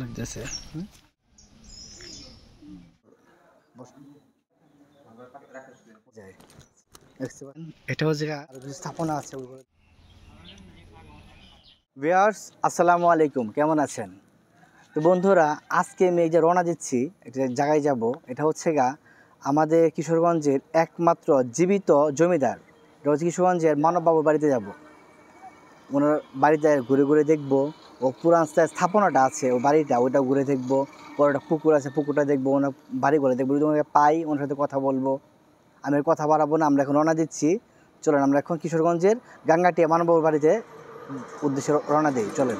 লাগতেছে। স্থাপনা আছে আসসালামু আলাইকুম কেমন আছেন? তো বন্ধুরা আজকে আমি এই যে রওনা দিচ্ছি একটা জায়গায় যাব। এটা হচ্ছে গা আমাদের কিশোরগঞ্জের একমাত্র জীবিত জমিদার। এটা হচ্ছে কিশোরগঞ্জের মানববাবুর বাড়িতে যাব। ওনার বাড়িতে ঘুরে ঘুরে দেখব। ও পুরান স্থাপনাটা আছে, ও বাড়িটা, ওইটা ঘুরে দেখব, পরে একটা পুকুর আছে, পুকুরটা দেখব, ওনার বাড়ি ঘুরে দেখব, যদি ওনাকে পাই, ওনার সাথে কথা বলব। আমি কথা বাড়াবো না, আমরা এখন রওনা দিচ্ছি। চলেন, আমরা এখন কিশোরগঞ্জের গাঙ্গাটিয়া মানববাবুর বাড়িতে উদ্দেশ্যে রওনা দিই, চলেন।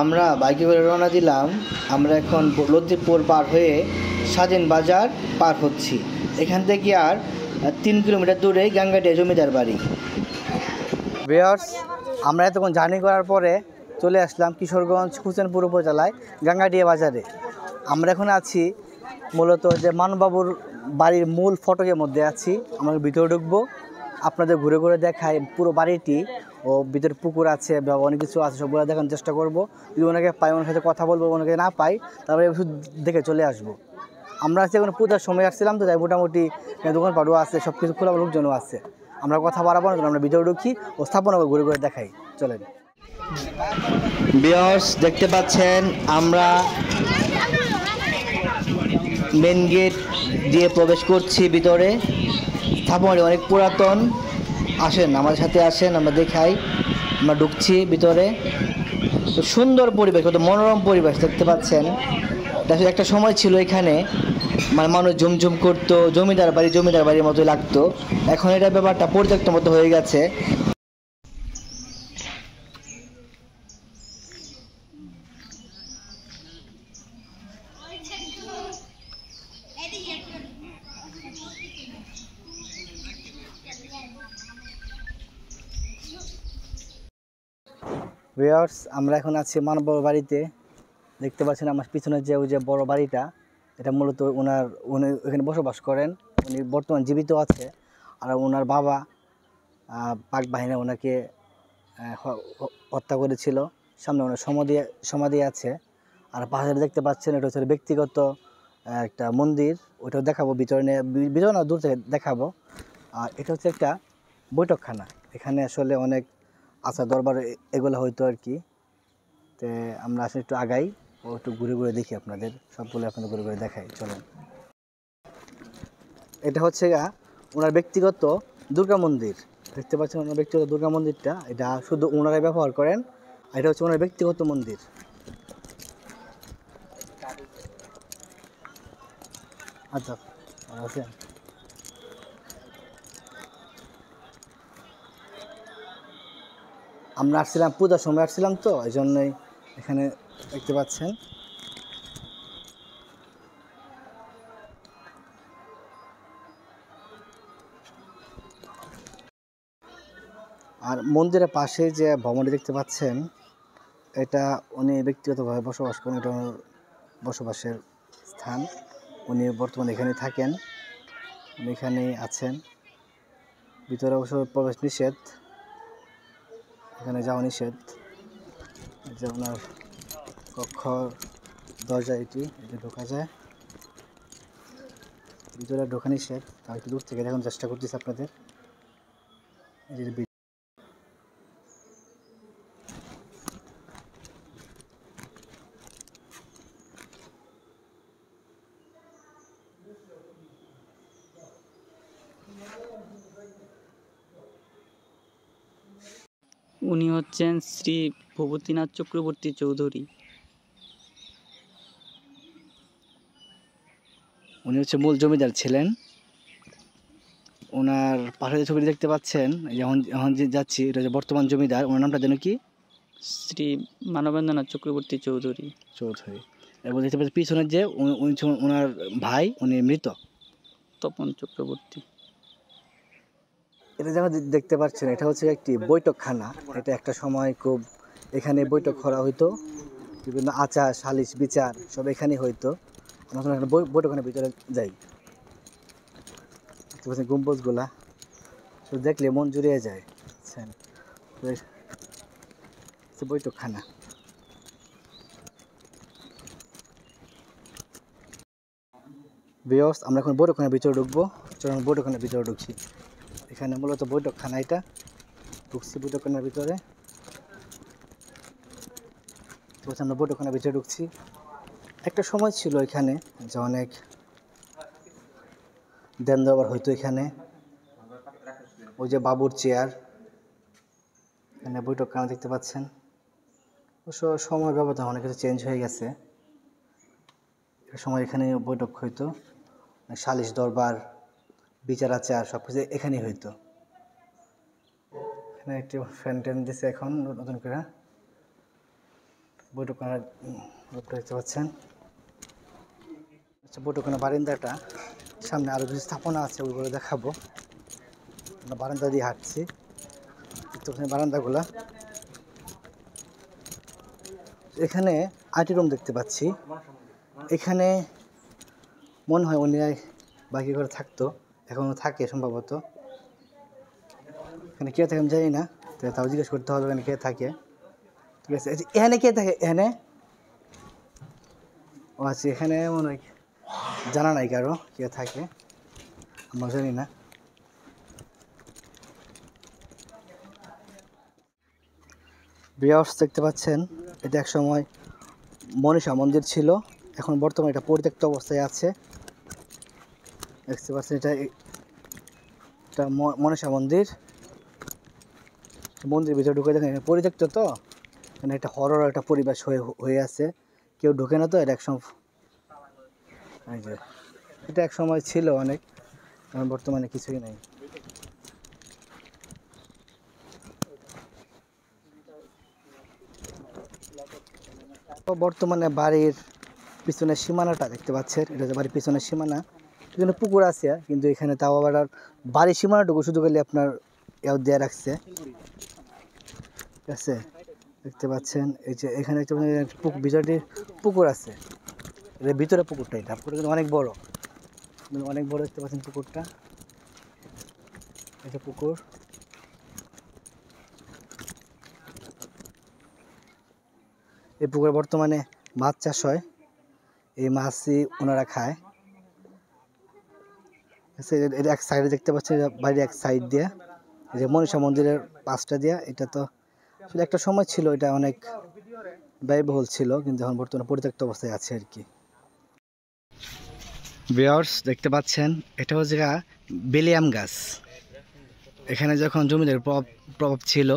আমরা বাইকে করে রওনা দিলাম, আমরা এখন লতিপুর পার হয়ে স্বাধীন বাজার পার হচ্ছি। এখান থেকে আর তিন কিলোমিটার দূরে গাঙ্গাটিয়া জমিদার বাড়ি। বেয়ার্স আমরা এতক্ষণ জার্নি করার পরে চলে আসলাম কিশোরগঞ্জ হুসেনপুর উপজেলায় গাঙ্গাটিয়া বাজারে। আমরা এখন আছি মূলত যে মানবাবুর বাড়ির মূল ফটকের মধ্যে আছি। আমরা ভিতরে ঢুকবো, আপনাদের ঘুরে ঘুরে দেখাই পুরো বাড়িটি ও ভিতরে পুকুর আছে বা অনেক কিছু আছে, সবগুলো দেখানোর চেষ্টা করব। যদি ওনাকে পাই, ওনার সাথে কথা বলব, ওনাকে না পাই, তারপরে শুধু দেখে চলে আসব। আমরা আজকে এখন পূজার সময় আসছিলাম তো, তাই মোটামুটি দোকানপাটও আছে সব কিছু খোলা লোকজনও আছে। আমরা কথা বাড়াবো না আমরা ভিতরে ঢুকি ও স্থাপনা ঘুরে ঘুরে দেখাই। চলেন। বিয়ার্স দেখতে পাচ্ছেন, আমরা মেন গেট দিয়ে প্রবেশ করছি ভিতরে। স্থাপনাটি অনেক পুরাতন। আসেন আমাদের সাথে আসেন, আমরা দেখাই। আমরা ঢুকছি ভিতরে। তো সুন্দর পরিবেশ, কত মনোরম পরিবেশ, দেখতে পাচ্ছেন। দেখা, একটা সময় ছিল এখানে মানে মানুষ ঝুমঝুম করতো, জমিদার বাড়ি, জমিদার বাড়ির মতোই লাগতো। এখন এটা ব্যাপারটা পরিত্যক্ত মতো হয়ে গেছে। ভিউয়ার্স আমরা এখন আছি মানবর বাড়িতে। দেখতে পাচ্ছেন আমার পিছনে যে ওই যে বড় বাড়িটা, এটা মূলত ওনার, উনি এখানে বসবাস করেন। উনি বর্তমান জীবিত আছে, আর ওনার বাবা পাক বাহিনী ওনাকে হত্যা করেছিল। সামনে ওনার সমাধি সমাধি আছে। আর পাহাড়ে দেখতে পাচ্ছেন, এটা হচ্ছে ব্যক্তিগত একটা মন্দির। ওটাও দেখাবো ভিতরে নিয়ে বি- দূর থেকে দেখাবো। আর এটা হচ্ছে একটা বৈঠকখানা। এখানে আসলে অনেক আচার দরবার এগুলো হয়তো আর কি। তে আমরা আসলে একটু আগাই, ও একটু ঘুরে ঘুরে দেখি আপনাদের। সবগুলো আপনাদের ঘুরে ঘুরে দেখাই, চলেন। এটা হচ্ছে গা, ওনার ব্যক্তিগত দুর্গা মন্দির। দেখতে পাচ্ছেন ওনার ব্যক্তিগত দুর্গা মন্দিরটা? এটা শুধু ওনারাই ব্যবহার করেন, আর এটা হচ্ছে ওনার ব্যক্তিগত মন্দির। আচ্ছা আছে আমরা আসছিলাম, পূজার সময় আসছিলাম তো, এই জন্যই এখানে দেখতে পাচ্ছেন। আর মন্দিরের পাশে যে ভবনটি দেখতে পাচ্ছেন, এটা উনি ব্যক্তিগতভাবে বসবাস করেন, এটা বসবাসের স্থান। উনি বর্তমানে এখানে থাকেন এখানেই আছেন। ভিতরে অবশ্য প্রবেশ নিষেধ। এখানে যাওয়া নিষেধ। যে আপনার কক্ষ দরজা এটি এটি ঢোকা যায়। ভিতরে ঢোকা নিষেধ আমি একটু দূর থেকে দেখানোর চেষ্টা করতেছি আপনাদের। উনি হচ্ছেন শ্রী ভূপতিনাথ চক্রবর্তী চৌধুরী। উনি হচ্ছে মূল জমিদার ছিলেন। ওনার পাশে যে ছবিটি দেখতে পাচ্ছেন। এই যে এখন যে যাচ্ছি এটা হচ্ছে বর্তমান জমিদার। ওনার নামটা যেন কি? শ্রী মানবেন্দ্রনাথ চক্রবর্তী চৌধুরী। চৌধুরী। এবং দেখতে পাচ্ছি পিছনের যে উনি ওনার ভাই উনি মৃত। তপন চক্রবর্তী। এটা যেমন দেখতে পাচ্ছেন, এটা হচ্ছে একটি বৈঠকখানা। এটা একটা সময় খুব এখানে বৈঠক করা হইতো। বিভিন্ন আচার, সালিশ, বিচার, সব এখানে হইতো। আমরা এখানে বৈঠকখানার ভিতরে যাই। দেখতে গম্বুজগুলা। তো দেখলে মন জুড়িয়ে যায়। বৈঠকখানা। বিয়স আমরা এখন বৈঠকখানার ভিতরে ঢুকবো। চলুন বৈঠকখানার ভিতরে ঢুকছি। এখানে মূলত বৈঠকখানা এটা। ঢুকছি বৈঠকখানার ভিতরে। তো আমরা বৈঠকখানার ভিতরে ঢুকছি। একটা সময় ছিল এখানে, যে অনেক দেন দেওয়ার হয়তো এখানে। ওই যে বাবুর চেয়ার এখানে বৈঠকখানা দেখতে পাচ্ছেন। অবশ্য সময় ব্যবধান অনেক কিছু চেঞ্জ হয়ে গেছে। সময় এখানে বৈঠক হইতো। সালিশ দরবার বিচার আচার সব কিছু এখানেই হইতো। এখানে একটি ফ্যান ট্যান দিছে এখন নতুন করে। রূপটা দেখতে পাচ্ছেন। আচ্ছা বৈঠকখানা বারিন্দাটা, সামনে আরও কিছু স্থাপনা আছে ওইগুলো দেখাবো। আমরা বারান্দা দিয়ে হাঁটছি। বারান্দাগুলা। এখানে আইটি রুম দেখতে পাচ্ছি। এখানে মনে হয় উনি বাকি করে থাকতো। এখনও থাকে সম্ভবত। এখানে কে থাকে আমি জানি না তো তাও জিজ্ঞেস করতে হবে এখানে কে থাকে। ঠিক আছে আচ্ছা, এখানে কে থাকে? এখানে? ও আচ্ছা এখানে মনে হয় জানা নাই কারও কে থাকে। আমরা জানি না। বিয়ার্স দেখতে পাচ্ছেন এটা এক সময় মনীষা মন্দির ছিল এখন বর্তমানে এটা পরিত্যক্ত অবস্থায় আছে। দেখতে পাচ্ছেন, এটা এটা মনসা মন্দির। মন্দির ভিতরে ঢুকে দেখেন এখানে পরিত্যক্ত তো? এখানে একটা হরর একটা পরিবেশ হয়ে হয়ে আছে। কেউ ঢুকে না তো? এটা এক সময় এই যে, এটা এক সময় ছিল অনেক বর্তমানে কিছুই নাই। বর্তমানে বাড়ির পিছনের সীমানাটা দেখতে পাচ্ছেন, এটা হচ্ছে বাড়ির পিছনের সীমানা। এখানে পুকুর আছে, কিন্তু এখানে তাও আবার আর বাড়ির সীমানাটুকু শুধু গেলে আপনার এও দেওয়া রাখছে। ঠিক আছে? দেখতে পাচ্ছেন, এই যে এখানে একটা মানে পুকুর পুকুর আছে। এর ভিতরে পুকুরটা এটা, পুকুরটা কিন্তু অনেক বড়। কিন্তু অনেক বড় দেখতে পাচ্ছেন পুকুরটা। এটা পুকুর। এই পুকুরে বর্তমানে মাছ চাষ হয়। এই মাছই ওনারা খায়। এক সাইডে দেখতে পাচ্ছেন বাড়ির এক সাইড দিয়ে, যে মনীষা মন্দিরের পাশটা দিয়া, এটা তো আসলে একটা সময় ছিল, এটা অনেক ব্যয়বহুল ছিল, কিন্তু এখন বর্তমানে পরিত্যক্ত অবস্থায় আছে আর কি। বিয়ার্স দেখতে পাচ্ছেন, এটা হচ্ছে বেলিয়াম গাছ। এখানে যখন জমিদের প্রভাব প্রভাব ছিল,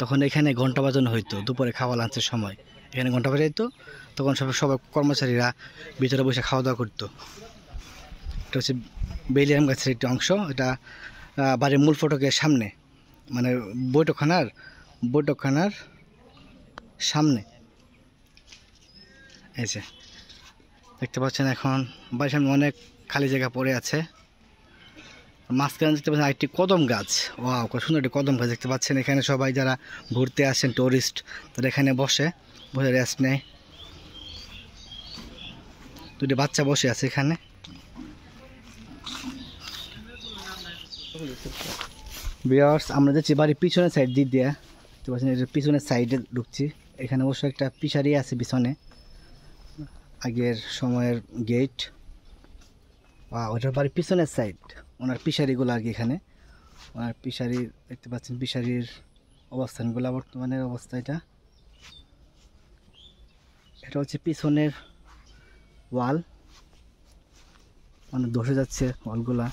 তখন এখানে ঘণ্টা বাজানো হইতো, দুপুরে খাওয়া লাঞ্চের সময়। এখানে ঘণ্টা বাজাইতো, তখন সব, সবাই কর্মচারীরা ভিতরে বসে খাওয়া দাওয়া করতো। এটা হচ্ছে বেলিয়াম গাছের একটি অংশ। এটা বাড়ির মূল ফটকের সামনে। মানে বৈঠকখানার বৈঠকখানার সামনে। এই যে, দেখতে পাচ্ছেন এখন বাড়ির সামনে অনেক খালি জায়গা পড়ে আছে। মাঝখানে দেখতে পাচ্ছেন একটি কদম গাছ। ও কত সুন্দর একটি কদম গাছ দেখতে পাচ্ছেন। এখানে সবাই যারা ঘুরতে আসেন টুরিস্ট তারা এখানে বসে বসে রেস্ট নেয়। দুটি বাচ্চা বসে আছে এখানে। বিয়ার্স আমরা যাচ্ছি বাড়ির পিছনের সাইড দিক দিয়ে। দেখতে পাচ্ছেন এটার পিছনের সাইডে ঢুকছি। এখানে অবশ্য একটা পিসারি আছে পিছনে। আগের সময়ের গেট বা ওটার বাড়ির পিছনের সাইড ওনার পিসারিগুলো আর কি এখানে। ওনার পিসারি দেখতে পাচ্ছেন পিসারির অবস্থানগুলো, বর্তমানের অবস্থা এটা। এটা হচ্ছে পিছনের ওয়াল মানে ধসে যাচ্ছে ওয়ালগুলা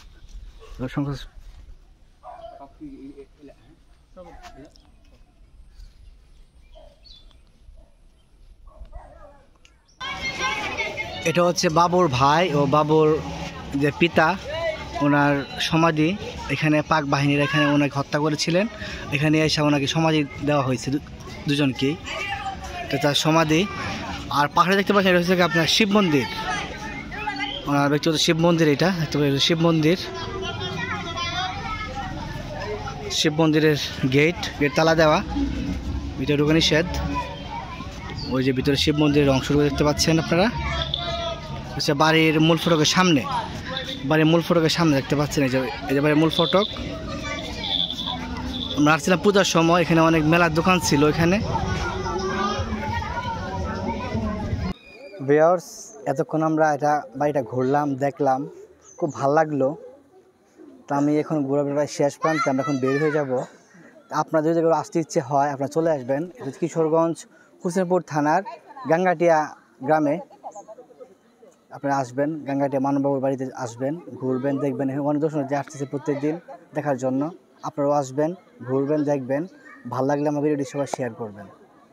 সংখ্যা এটা হচ্ছে বাবুর ভাই ও বাবুর যে পিতা, ওনার সমাধি। এখানে পাক বাহিনীর এখানে ওনাকে হত্যা করেছিলেন। এখানে এসে ওনাকে সমাধি দেওয়া হয়েছে দুজনকেই। এটা তার সমাধি। আর পাহাড়ে দেখতে পাচ্ছেন, এটা হচ্ছে আপনার শিব মন্দির। ওনার ব্যক্তিগত শিব মন্দির এটা, দেখতে পাচ্ছেন, শিব মন্দির। শিব মন্দিরের গেট গেট তালা দেওয়া, ভিতরে ঢুকে নিষেধ। ওই যে ভিতরে শিব মন্দিরের অংশগুলো দেখতে পাচ্ছেন আপনারা। হচ্ছে বাড়ির মূল ফটকের সামনে। বাড়ির মূল ফটকের সামনে দেখতে পাচ্ছেন এই যে এই যে বাড়ির মূল ফটক। আমরা আসছিলাম পূজার সময়, এখানে অনেক মেলার দোকান ছিল এখানে ভিওর্স এতক্ষণ আমরা এটা বাড়িটা ঘুরলাম, দেখলাম। খুব ভালো লাগল। তো আমি এখন ঘোরাঘুরি প্রায় শেষ প্রান্তে আমরা এখন বের হয়ে যাব। আপনার যদি আসতে ইচ্ছে হয়, আপনারা চলে আসবেন। এটা কিশোরগঞ্জ, হোসেনপুর থানার গাঙ্গাটিয়া গ্রামে। আপনারা আসবেন, গাঙ্গাটিয়া মানববাবুর বাড়িতে আসবেন, ঘুরবেন, দেখবেন। অনেক দর্শক যে আসতেছে প্রত্যেক দিন দেখার জন্য। আপনারাও আসবেন, ঘুরবেন, দেখবেন। ভালো লাগলে আমার ভিডিওটি সবাই শেয়ার করবেন।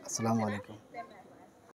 আসসালামু আলাইকুম।